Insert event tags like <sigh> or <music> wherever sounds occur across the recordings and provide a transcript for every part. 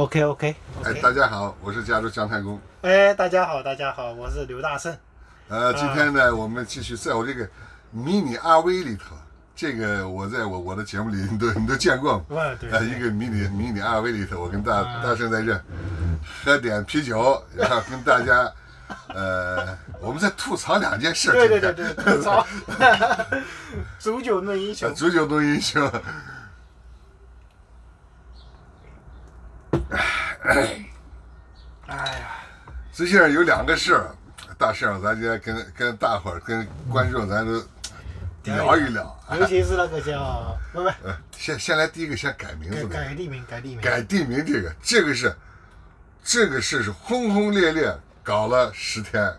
OK OK 哎。大家好，我是加州姜太公。哎，大家好，大家好，我是刘大圣。呃，今天呢，我们继续在我这个迷你 RV 里头，这个我在我我的节目里你都你都见过 <laughs> 对呃，一个迷你迷你 RV 里头，我跟大大圣在这喝点啤酒，然后跟大家，<laughs> 呃，我们在吐槽两件事。对对对对，吐槽，<laughs> 煮酒论英雄。足球论英雄。哎呀，实际上有两个事儿，大事儿，咱今天跟跟大伙儿、跟观众，咱都聊一聊。尤其是那个叫不不呃，先先来第一个，先改名字改，改地名，改地名。改地名这个，这个是，这个事是轰轰烈烈搞了十天，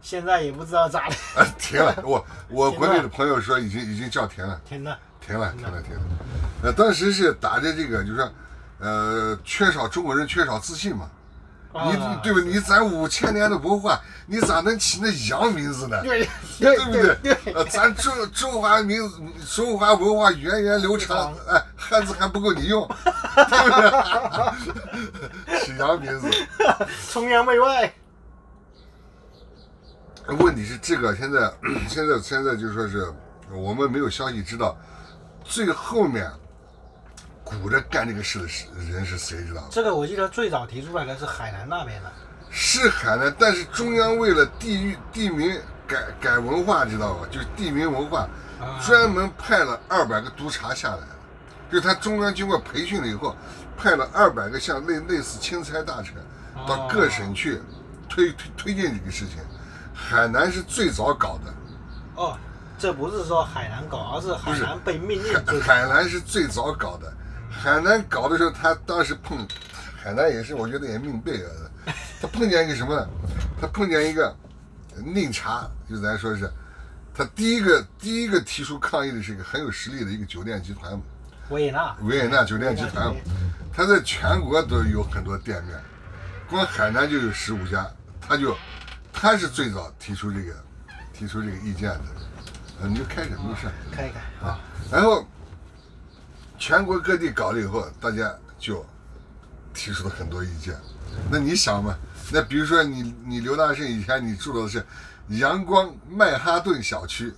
现在也不知道咋了。啊，停了。我 <laughs> 我国内的朋友说已经已经叫停了，停了，停了，停了，停了。呃，当时是打着这个，就是说，呃，缺少中国人缺少自信嘛。你啊对吧？你咱五千年的文化，你咋能起那洋名字呢？对对 <laughs> 对不对？对呃，咱中中华民中华文化源远流长，<laughs> 哎，汉字还不够你用，对不对？起洋名字，崇洋媚外。问题是这个现在现在现在就说是我们没有消息知道最后面鼓着干这个事的是人是谁，知道吗？这个我记得最早提出来的是海南那边的。是海南，但是中央为了地域地名改改文化，知道吧？就是地名文化，啊专门派了二百个督察下来了。就是他中央经过培训了以后，派了二百个像类类似钦差大臣到各省去推推推荐这个事情。海南是最早搞的，哦，这不是说海南搞，而是海南被命令海。海南是最早搞的。海南搞的时候，他当时碰海南也是，我觉得也命背啊。他碰见一个什么呢？他碰见一个宁茶，就咱说是，他第一个第一个提出抗议的是一个很有实力的一个酒店集团，维也纳。维也纳酒店集团，他在全国都有很多店面，光海南就有十五家，他就他是最早提出这个提出这个意见的。呃，你就开始没事。开一开啊，然后全国各地搞了以后，大家就提出了很多意见。那你想嘛？那比如说你你刘大胜以前你住的是阳光曼哈顿小区，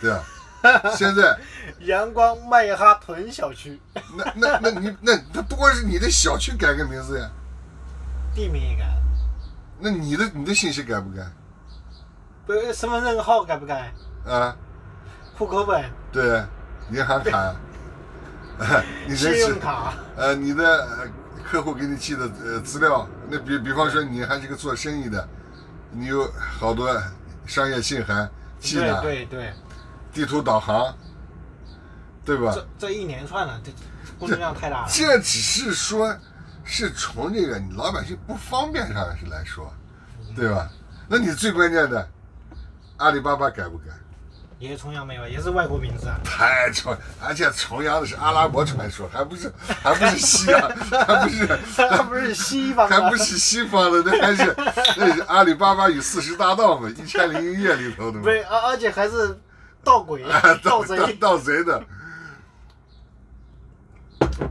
对吧？<laughs> 现在阳光曼哈顿小区，那那那你那那不光是你的小区改个名字呀，地名也改了，那你的你的信息改不改不，身份证号改不改？啊？户口本、对，银行卡，<laughs> 你信用卡，呃，你的呃客户给你寄的呃资料，那比比方说你还是个做生意的，你有好多商业信函寄对哪，对对，地图导航，对吧？这这一连串的，这工作量太大了。这只是说，是从这个你老百姓不方便上是来说，对吧？那你最关键的，阿里巴巴改不改？也是崇洋媚外，也是外国名字啊。太崇，而且重阳的是阿拉伯传说，还不是 <laughs> 还不是西洋，还不是还不是西方的，还不是西方的，那还是那是阿里巴巴与四十大盗嘛，一千零一夜里头的嘛，对，而而且还是盗鬼、盗盗贼。盗盗贼的。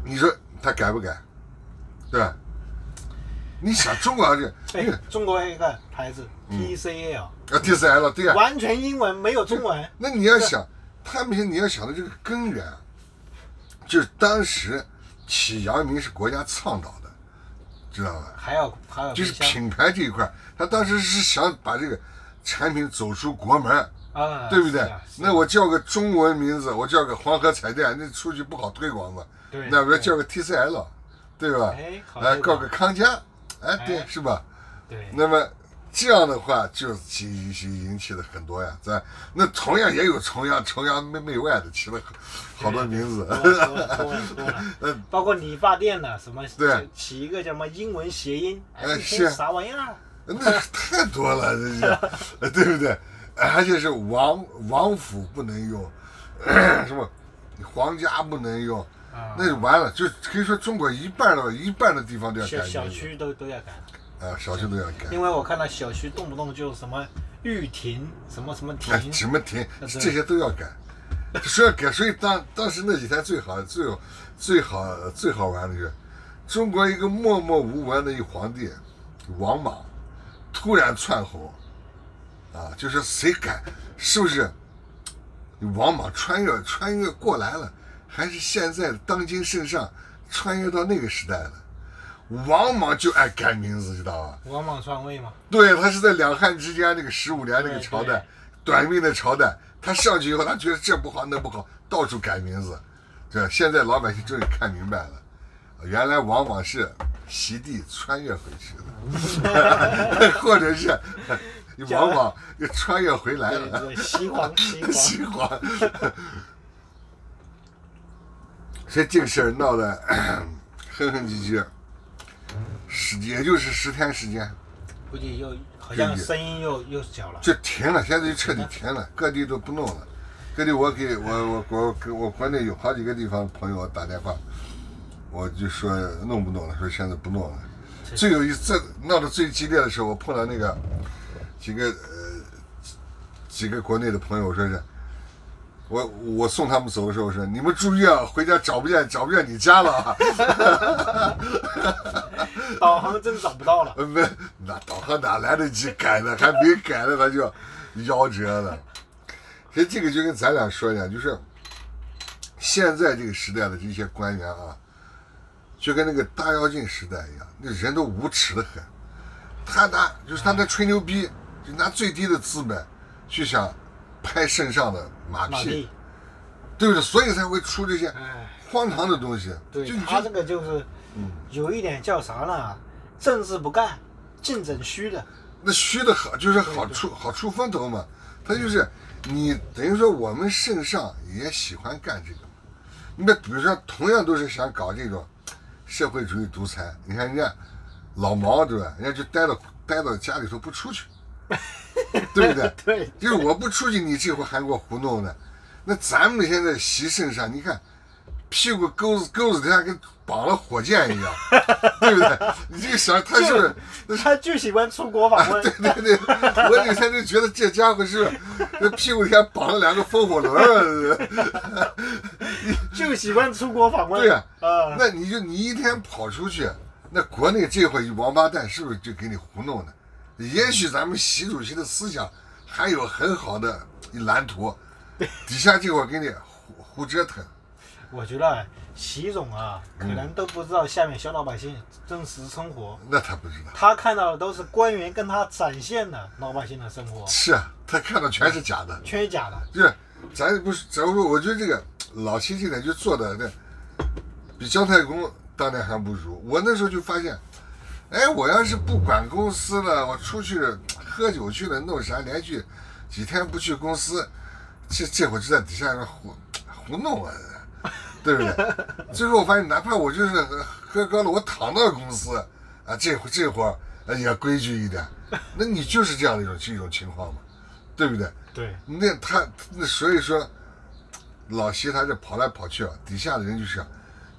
你说他改不改？对吧？你想中国这，对你看，中国有一个牌子嗯 TCL，啊 TCL 对啊，完全英文，没有中文。那你要想，他们你要想的这个根源，就是当时起阳明是国家倡导的，知道吧？还要还要就是品牌这一块，他当时是想把这个产品走出国门，啊，对不对那我叫个中文名字，我叫个黄河彩电，那出去不好推广嘛。对那我要叫个 TCL，对吧？哎好哎，告个康佳，哎，对，哎是吧？对，那么这样的话，就引引引起了很多呀，在那同样也有崇洋崇洋媚媚外的，起了好多名字。<laughs> <laughs> 包括理发店的什么，嗯对起一个叫什么英文谐音，哎，是啥玩意儿？那太多了，这是，呃 <laughs> 对不对？而且是王王府不能用，<coughs> 什么皇家不能用，啊那就完了，就可以说中国一半的一半的地方都要改小区都都要改，啊，小区都要改。因为我看到小区动不动就什么玉亭，什么什么哎，亭，什么亭，这些都要改，说要改，所以当当时那几天最好最最好最好玩的就是，中国一个默默无闻的一皇帝王莽突然窜红，啊，就是谁敢，是不是？王莽穿越穿越过来了，还是现在当今圣上穿越到那个时代了？王莽就爱改名字，知道吧？王莽篡位嘛，对他是在两汉之间那个十五年那个朝代，短命的朝代，他上去以后，他觉得这不好那不好，到处改名字。这现在老百姓终于看明白了，原来王莽是席地穿越回去的，<laughs> 或者是王莽又穿越回来了。西皇西皇，西皇，所以这个事儿闹得 <coughs> 哼哼唧唧，十也就是十天时间估计又好像声音又又小了。就停了，现在就彻底停了，各地都不弄了。各地我给我我我给我国内有好几个地方朋友打电话，我就说弄不弄了，说现在不弄了。最有意思，闹得最激烈的时候，我碰到那个几个呃几个国内的朋友，说是我我送他们走的时候我说，你们注意啊，回家找不见找不见你家了啊。<laughs> <laughs> 导航真找不到了。呃，没，那导航哪来得及改呢？<laughs> 还没改呢，他就夭折了。其实这个就跟咱俩说一样，就是现在这个时代的这些官员啊，就跟那个大跃进时代一样，那人都无耻的很。他拿就是他那吹牛逼，就拿最低的资本去想拍圣上的马屁，马屁，对不对？所以才会出这些哎，荒唐的东西。就他这个就是有一点叫啥呢？政治不干，净整虚的。那虚的好，就是好出好出风头嘛。他就是你等于说我们圣上也喜欢干这个嘛。你，比如说同样都是想搞这种社会主义独裁，你看人家老毛对吧？人家就待到待到家里头不出去，<laughs> 对不对？对，就是我不出去，你这会还给我胡弄呢。那咱们现在习圣上，你看屁股沟子钩子底下跟绑了火箭一样，对不对？你这个想他是不是？他就喜欢出国访问。对对对，我以前就觉得这家伙是那屁股底下绑了两个风火轮儿？就喜欢出国访问。对呀啊，那你就你一天跑出去，那国内这会王八蛋是不是就给你糊弄呢？也许咱们习主席的思想还有很好的一蓝图，底下这会儿给你胡胡折腾。我觉得习总啊，可能都不知道下面小老百姓真实生活，那他不知道，他看到的都是官员跟他展现的老百姓的生活，是啊，他看到全是假的。全是假的。就是咱不是，咱说，我觉得这个老七这点就做的那比姜太公当年还不如。我那时候就发现，哎，我要是不管公司了，我出去喝酒去了，弄啥，连续几天不去公司，这这会儿就在底下胡胡弄啊，对不对？<laughs> 最后我发现，哪怕我就是喝喝高了，我躺到公司啊，这会这会儿呃也规矩一点，那你就是这样的一种一种情况嘛，对不对？对，那他那所以说，老习他就跑来跑去啊，底下的人就是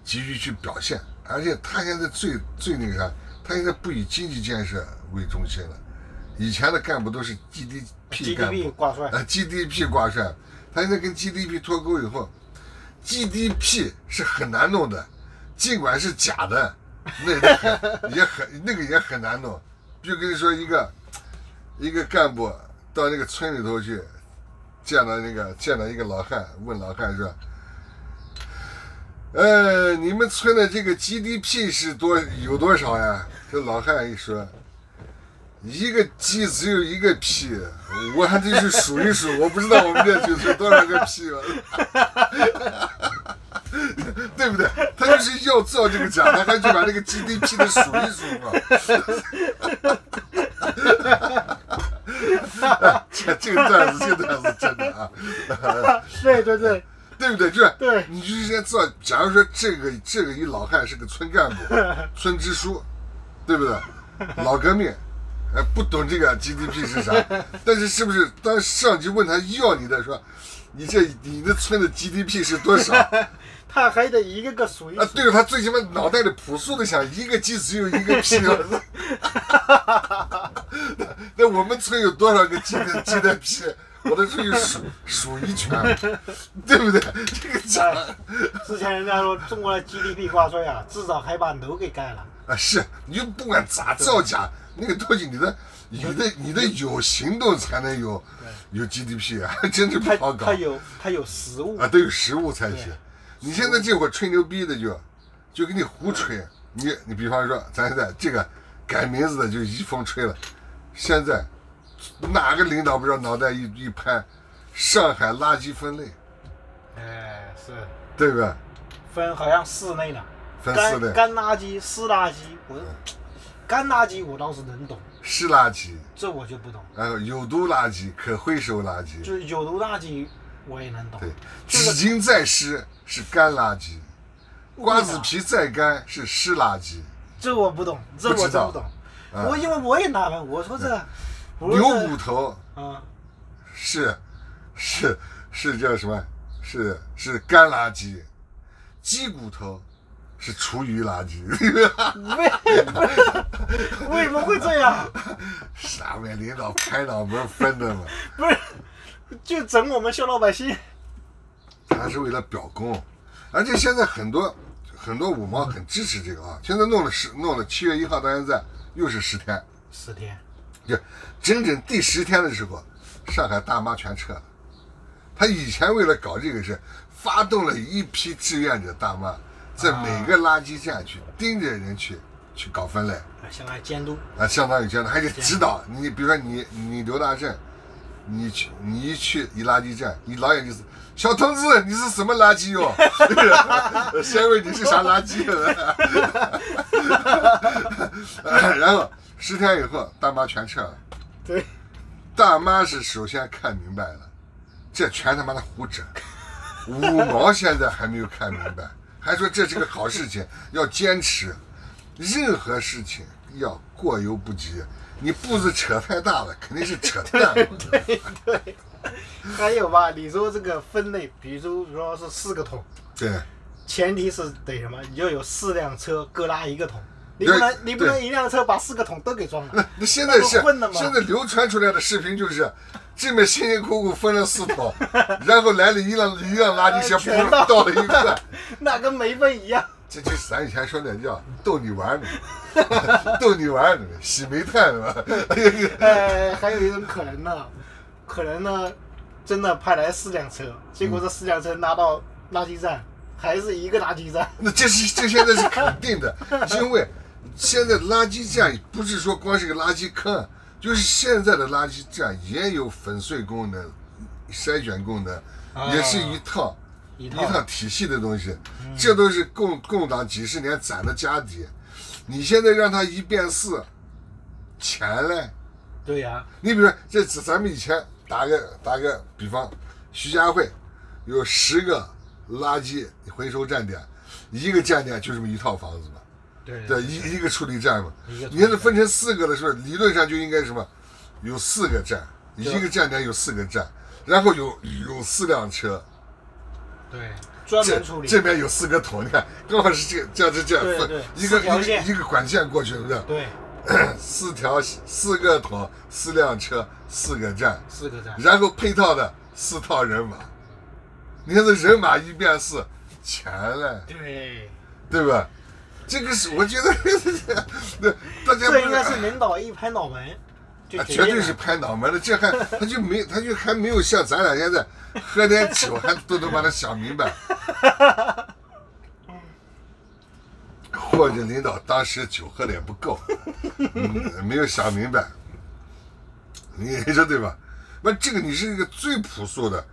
急于去表现，而且他现在最最那个啥，他现在不以经济建设为中心了，以前的干部都是 GDP 干部，挂帅，啊 GDP 挂帅，他现在跟 GDP 脱钩以后，GDP 是很难弄的，尽管是假的，那也很也很那个也很难弄。就跟你说一个一个干部到那个村里头去，见到那个见到一个老汉，问老汉说：“呃，你们村的这个 GDP 是多有多少呀？”这老汉一说。一个鸡只有一个屁，我还得去数一数，我不知道我们这就是多少个屁了，<laughs> 对不对？他就是要造这个假，他还去把那个 GDP 的数一数嘛。这 <laughs> 这个段子，这个段子真的啊，对对对，对不对？就是对你就是先造。假如说这个这个一老汉是个村干部、村支书，对不对？老革命。哎，不懂这个 GDP 是啥，<laughs> 但是是不是当上级问他要你的说，你这你的村的 GDP 是多少？<laughs> 他还得一个个数一啊，数。对了，他最起码脑袋里朴素的想，一个鸡只有一个屁。<laughs> 那我们村有多少个鸡的鸡的屁？我得出去数数一圈，对不对？这个讲哎之前人家说中国的 GDP 挂帅啊，至少还把楼给盖了。啊，是，你就不管咋造假，那个东西你的你的你的有行动才能有有 GDP 啊，<laughs> 真是不好搞。它有它有实物啊，，都有实物才行。你现在这会儿吹牛逼的就就给你胡吹，你你比方说咱现在这个改名字的就一风吹了，现在哪个领导不知道脑袋一一拍，上海垃圾分类，哎，是。对不对？分好像四类呢，干干垃圾、湿垃圾，我干垃圾我倒是能懂，湿垃圾，这我就不懂。呃有毒垃圾、可回收垃圾，就是有毒垃圾我也能懂对，，纸巾再湿是干垃圾，瓜子皮再干是湿垃圾，这我不懂，这我真不懂。啊我因为我也纳闷，我说这牛骨头啊，是是是叫什么？是是干垃圾，鸡骨头是厨余垃圾。为 <laughs> 为什么会这样？上面领导拍脑门分的嘛，不是，就整我们小老百姓。他是为了表功，而且现在很多很多五毛很支持这个啊，现在弄了十弄了七月一号到现在又是十天，十天，就整整第十天的时候，上海大妈全撤了。他以前为了搞这个事，发动了一批志愿者大妈，在每个垃圾站去盯着人去去搞分类相当于监督。啊，相当于监督，还得指导你。比如说你你刘大正，你去你一去一垃圾站，你老远就是小同志，你是什么垃圾哟？<laughs> 先问你是啥垃圾 <laughs> 然后十天以后，大妈全撤了。对，大妈是首先看明白了，这全他妈的胡扯。五毛现在还没有看明白，还说这是个好事情，要坚持。任何事情要过犹不及，你步子扯太大了，肯定是扯淡了。对对。还有吧，你说这个分类，比如说是四个桶，对，前提是得什么？你就有四辆车各拉一个桶，你不能你不能一辆车把四个桶都给装了。那那现在是现在流传出来的视频就是，这边辛辛苦苦分了四桶，然后来了一辆一辆垃圾车，<laughs> 全倒倒了一块。<laughs> 那跟没分一样。这就是咱以前说那叫逗你玩呢，逗你玩 <laughs> 呢，洗煤炭是吧？呃，还有一种可能呢，可能呢，真的派来四辆车，结果这四辆车拉到垃圾站，还是一个垃圾站。那这是这现在是肯定的，因为现在垃圾站不是说光是个垃圾坑，就是现在的垃圾站也有粉碎功能、筛选功能，啊。也是一套一一套体系的东西，这都是共共党几十年攒的家底。你现在让他一变四，钱嘞？对呀、你比如说，这次咱们以前打个打个比方，徐家汇有十个垃圾回收站点，一个站点就这么一套房子嘛，对对，一一个处理站嘛。你现在分成四个的时候，理论上就应该什么，有四个站，一个站点有四个站，然后有有四辆车，对，专门处理。这边有四个桶，你看刚好是这个这样是这样分一个一个一个管线过去，是不是？对，<clears throat> 四条四个桶，四辆车，四个站。四个站。然后配套的四套人马，你看这人马一变四，钱嘞，对，对吧？这个是我觉得，<laughs> 那大家不这应该是领导一拍脑门就啊，绝对是拍脑门的，这还他就没他就还没有像咱俩现在喝点酒还都能把他想明白，<laughs> 或者领导当时酒喝的也不够，嗯，没有想明白，你说对吧？那这个你是一个最朴素的，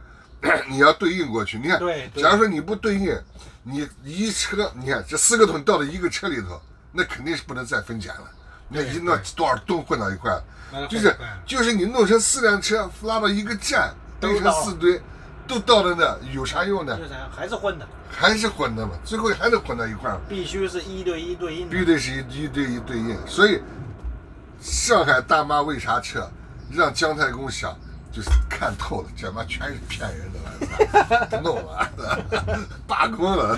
你要对应过去。你看，假如说你不对应，你一车，你看这四个桶倒到一个车里头，那肯定是不能再分拣了。那对一那多少吨混到一块了就，是就是你弄成四辆车拉到一个站，堆成四堆，都倒在那，有啥用呢就？是还是混的，还是混的嘛，最后还得混到一块儿。必须是一对一对应。必须得是一一对一对应。所以上海大妈为啥撤？让姜太公想，就是看透了，这妈全是骗人的了，<laughs> 不弄了，罢工了，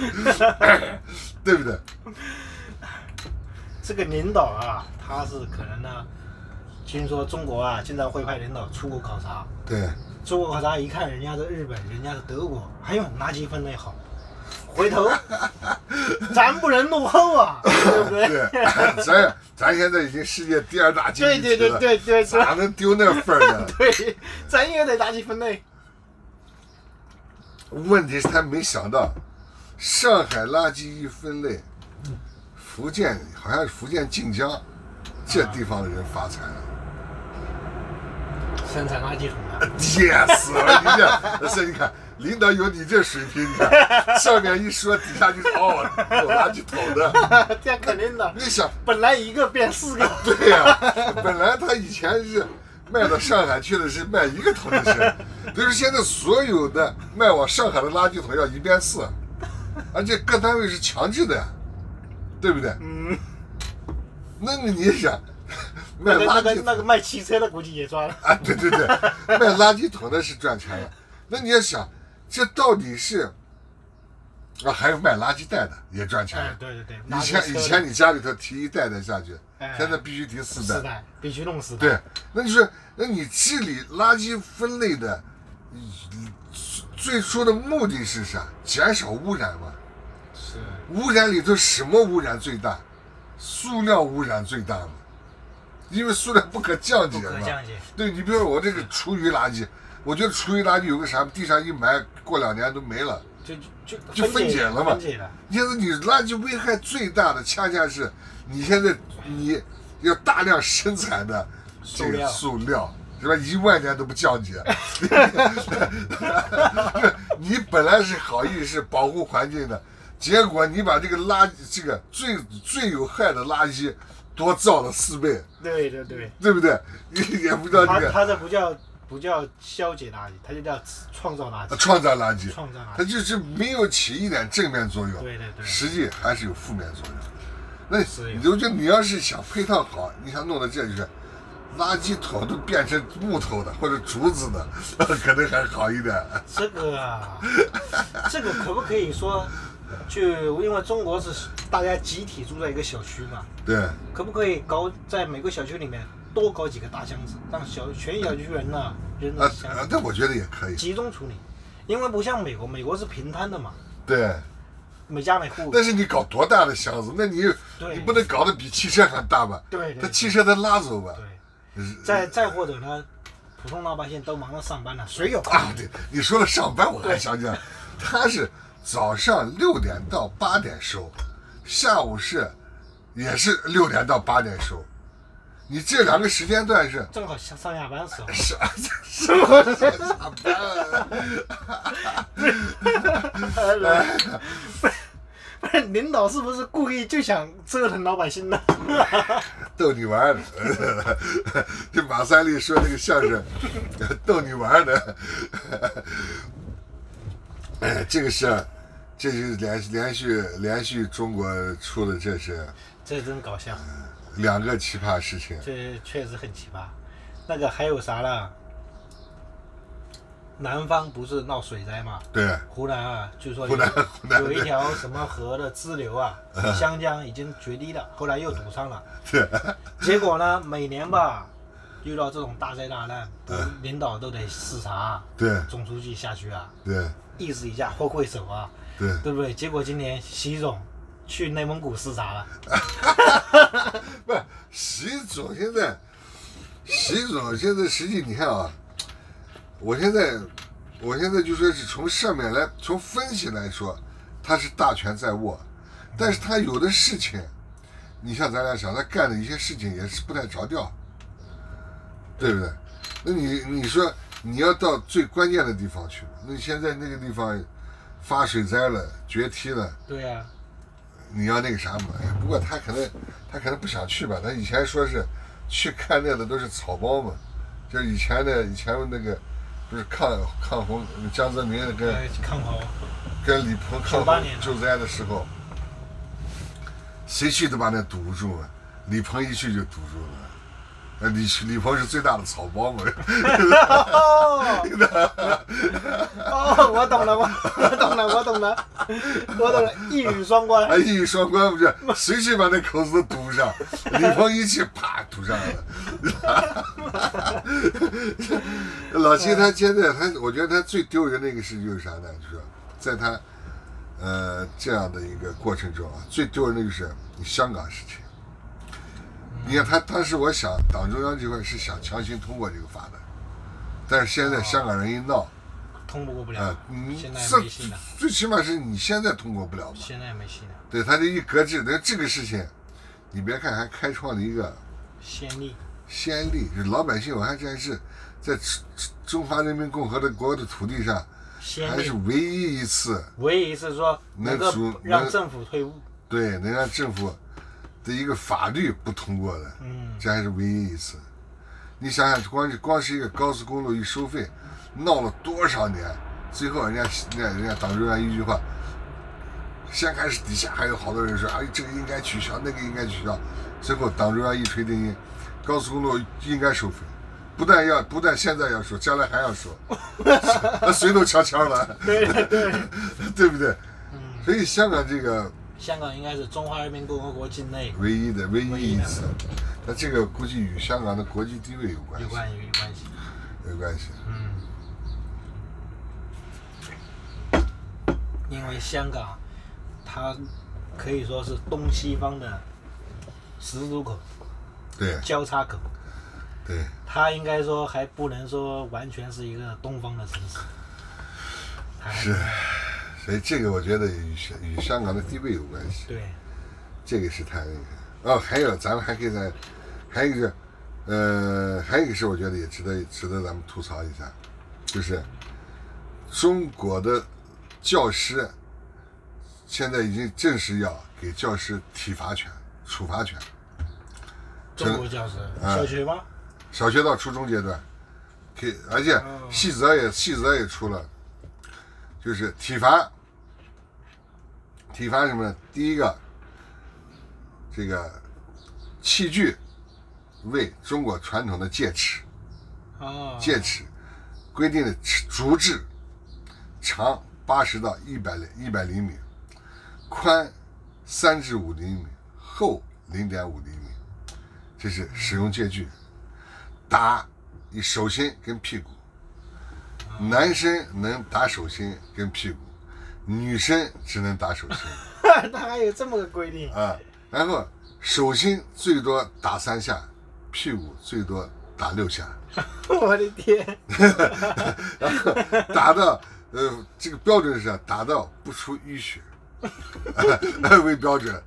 <coughs> 对不对？这个领导啊，他是可能呢，听说中国啊经常会派领导出国考察，对，出国考察一看，人家是日本，人家是德国，哎呦，垃圾分类好。回头，<laughs> 咱不能落后啊，对不对？<laughs> 对，咱咱现在已经世界第二大经济对对体了，对对对，咋能丢那份儿呢？<laughs> 对，咱也得垃圾分类。问题是他没想到，上海垃圾一分类，福建好像是福建晋江这地方的人发财了。生产垃圾桶的，yes，你这，是你看，领导有你这水平，你看 <laughs> 上面一说，底下就是哦，有垃圾桶的。<laughs> 这肯定的。你想，本来一个变四个，对呀、<laughs> 本来他以前是卖到上海去的是卖一个桶的事，就是现在所有的卖往上海的垃圾桶要一变四，而且各单位是强制的呀，对不对？嗯，那你你想，卖垃圾那个那个卖汽车的估计也赚了。啊，对对对，卖垃圾桶的是赚钱了。那你要想，这到底是啊，还有卖垃圾袋的也赚钱了，。哎对对对，以前以前你家里头提一袋袋下去，哎现在必须提四袋。四袋必须弄四袋。对，那就是，那你治理垃圾分类的嗯最初的目的是啥？减少污染嘛。是，污染里头什么污染最大？塑料污染最大嘛，因为塑料不可降解嘛。不可降解。对你比如说我这个厨余垃圾，我觉得厨余垃圾有个啥，地上一埋，过两年都没了。就就就分解了嘛分解了。现在你垃圾危害最大的，恰恰是你现在你要大量生产的这个塑料，是吧？一万年都不降解。<laughs> 你本来是好意是保护环境的，结果你把这个垃圾，这个最最有害的垃圾多造了四倍，对对对，对不对？你也不知道这个它它这不叫不叫消解垃圾，它就叫创造垃圾。创造垃圾，创造垃圾它就是没有起一点正面作用，对对对实际还是有负面作用。那是有你要是想配套好，你想弄到这就是，垃圾桶都变成木头的或者竹子的，<laughs> 可能还好一点。这个啊，这个可不可以说，就因为中国是大家集体住在一个小区嘛，<laughs> 对，可不可以搞在每个小区里面多搞几个大箱子，让小全小区人呢扔啊的箱啊，子那我觉得也可以。集中处理，因为不像美国，美国是平摊的嘛，对，每家每户。但是你搞多大的箱子？那你你不能搞得比汽车还大吧？对对他汽车他拉走吧？对，再再或者呢，普通老百姓都忙着上班了，谁有空？啊，对，你说了上班，我还想起来，他是早上六点到八点收，下午是也是六点到八点收，你这两个时间段是正好上上下班时候。是是我下班，<laughs> 不是领导是不是故意就想折腾老百姓呢？<laughs> 逗你玩儿的，<laughs> 就马三立说那个相声，逗你玩儿的。哎，这个是，这是连连续连续中国出的，这是这真搞笑，两个奇葩事情。这确实很奇葩。那个还有啥了？南方不是闹水灾嘛？对，湖南啊，据说有有一条什么河的支流啊，<laughs> 湘江已经决堤了，后来又堵上了。对，结果呢，每年吧，遇到这种大灾大难，领导都得视察，对，总书记下去啊，对，意思一下挥挥手啊，对，对不对？结果今年习总去内蒙古视察了，<laughs> 不是习总现在，习总现在实际你看啊，我现在，我现在就说是从上面来，从分析来说，他是大权在握，但是他有的事情，你像咱俩想，他干的一些事情也是不太着调，对不对？那你你说你要到最关键的地方去，那现在那个地方发水灾了，决堤了。对呀、你要那个啥嘛？哎不过他可能他可能不想去吧。他以前说是去看那的都是草包嘛，就是以前的以前那个不是抗抗洪江泽民跟跟李鹏抗洪救灾的时候，谁去都把那堵住了，李鹏一去就堵住了。呃李李鹏是最大的草包嘛，哦，哦，我懂了，我我懂了，我懂了，我懂了，一语双关。哎，一语双关不是，随时把那口子都堵上，李鹏一气啪堵上了。<laughs> 老七他现在他，我觉得他最丢人的一个事情就是啥呢？就是在他呃这样的一个过程中啊，最丢人的就是香港事情。你看他当时，我想党中央这块是想强行通过这个法的，但是现在香港人一闹，通不过不了啊，，你最起码是你现在通过不了嘛。现在没戏了，对他这一搁置，那这个事情，你别看还开创了一个先例。先例，就是老百姓，我看这还是在中中华人民共和国的土地上，还是，唯一一次唯一一次说能够让政府退伍。对能让政府的一个法律不通过的，嗯，这还是唯一一次。你想想，光是光是一个高速公路一收费，闹了多少年，最后人家人家人家党中央一句话，先开始底下还有好多人说，哎，这个应该取消，那个应该取消，最后党中央一锤定音，高速公路应该收费，不但要不但现在要收，将来还要收，<laughs> 那谁都悄悄了，对对，<laughs> 对不对？嗯，所以香港这个香港应该是中华人民共和国境内唯一的唯唯一的。一一次，那这个估计与香港的国际地位有关系，有关有关系。有关系。嗯，因为香港它可以说是东西方的十字路口、对。交叉口，对，它应该说还不能说完全是一个东方的城市。是，所以这个我觉得与香与香港的地位有关系，对，这个是他那个。哦，还有咱们还可以在，还有一个是，呃，还有一个是我觉得也值得值得咱们吐槽一下，就是中国的教师现在已经正式要给教师体罚权、处罚权，中国教师啊小学吗？小学到初中阶段，可以，而且哦细则也细则也出了，就是体罚，体罚什么呢？第一个，这个器具为中国传统的戒尺，啊，戒尺规定的尺竹制，长八十到一百一百厘米，宽三至五厘米，厚零点五厘米，这是使用戒具。打你手心跟屁股，男生能打手心跟屁股，女生只能打手心它还有这么个规定。啊。然后手心最多打三下，屁股最多打六下。<laughs> 我的天！<laughs> 然后打到呃这个标准是打到不出淤血 <laughs> 为标准，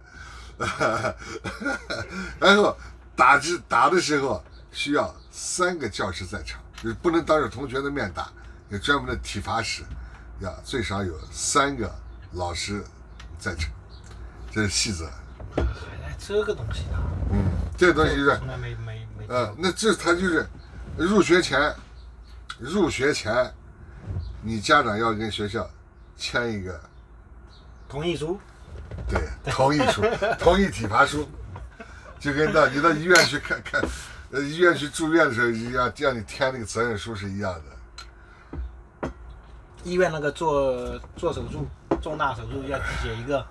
然后打之打的时候需要三个教师在场，就是不能当着同学的面打，有专门的体罚室，要最少有三个老师在场，这是细则。还来这个东西呢？嗯，这个东西就是从来没没没呃，那这他就是入学前，入学前，你家长要跟学校签一个同意书。对同意书，同意体罚书，就跟到你到医院去看看，呃，医院去住院的时候一样，让你填那个责任书是一样的。医院那个做做手术，重大手术要写一个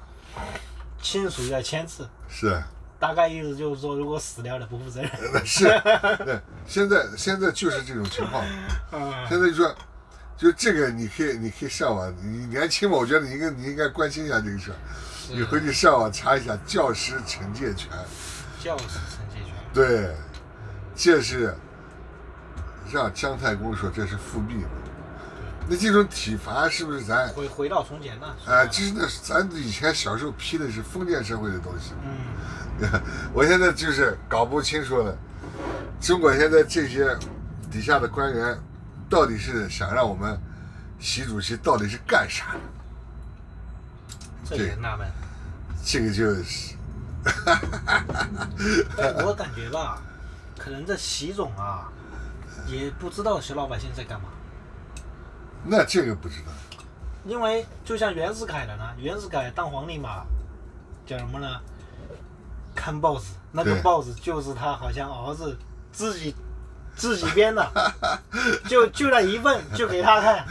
亲属要签字，是，大概意思就是说，如果死掉了不负责任。<laughs> 是，对，现在现在就是这种情况。<laughs> 嗯，现在就说，就这个你可以你可以上网，你年轻嘛，我觉得你应该你应该关心一下这个事儿。你回去上网查一下教师惩戒权，教师惩戒权。对，这是让姜太公说这是复辟嘛？那这种体罚是不是咱？回回到从前呢？啊，就是那是咱以前小时候批的是封建社会的东西。嗯，<laughs> 我现在就是搞不清楚了，中国现在这些底下的官员到底是想让我们习主席到底是干啥的？这也纳闷。这个就是 <laughs> 哎，我感觉吧，可能这习总啊，也不知道小老百姓在干嘛。那这个不知道，因为就像袁世凯的呢，袁世凯当皇帝嘛，叫什么呢？看报纸，那个对报纸就是他好像儿子自己自己编的，<laughs> 就就那一份就给他看，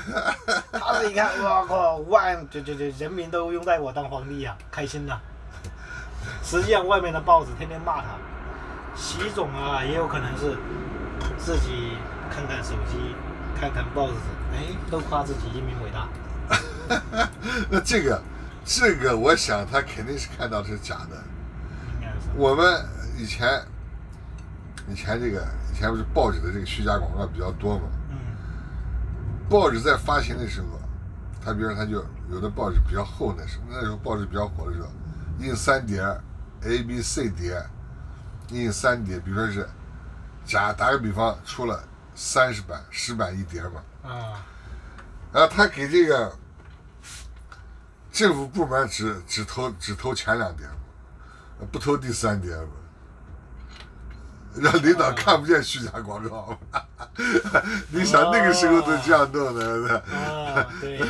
他这一看，我靠，万就就就人民都拥戴我当皇帝呀、开心呐。实际上外面的报纸天天骂他，习总啊也有可能是自己看看手机，看看报纸，哎，都夸自己英明伟大。<laughs> 那这个这个，我想他肯定是看到是假的。应该是。我们以前以前这个以前不是报纸的这个虚假广告比较多嘛？嗯报纸在发行的时候，他比如说它就有的报纸比较厚那时候，那时候报纸比较火的时候，印三叠，A、B、C 叠，印三叠，比如说是假打个比方出了三十版、十版一叠嘛，啊，然后他给这个政府部门只只投只投前两叠嘛，不投第三叠嘛，让领导看不见虚假广告嘛。<laughs> 你想那个时候都这样弄的，啊，对，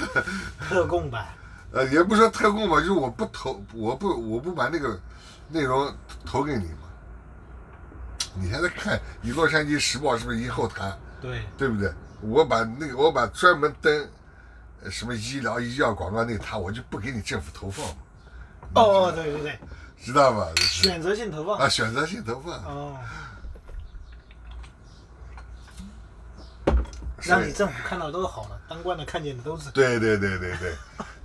特供版。<laughs> 呃，也不说特供吧，就是我不投，我不我不把那个内容投给你嘛。你现在看你洛杉矶时报是不是一后谈？对，对不对？我把那个我把专门登呃什么医疗医药广告那他我就不给你政府投放嘛，哦，对对对，知道吧？选择性投放。啊，选择性投放，哦，让你政府看到的都是好的，当官的看见的都是。对对对对对。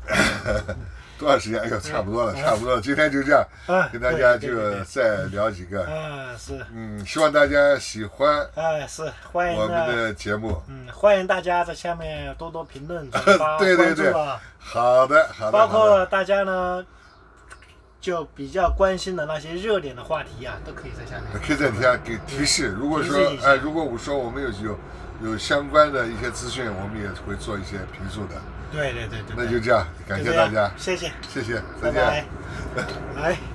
<laughs> 多长时间？哎呦，差不多了，差不多了。今天就这样，嗯跟大家就再聊几个。嗯，是，嗯，希望大家喜欢哎，是，欢迎我们，的节目。嗯，欢迎大家在下面多多评论、<laughs> 转发、对对对关注啊，好的，好的，包。括大家呢，就比较关心的那些热点的话题啊，都可以在下面。可以在底下给提示。如果说哎，如果我说我们有有有相关的一些资讯，我们也会做一些评述的。对对对对，那就这样，感谢大家，谢谢，谢谢，再见。拜，<laughs> <laughs> 来。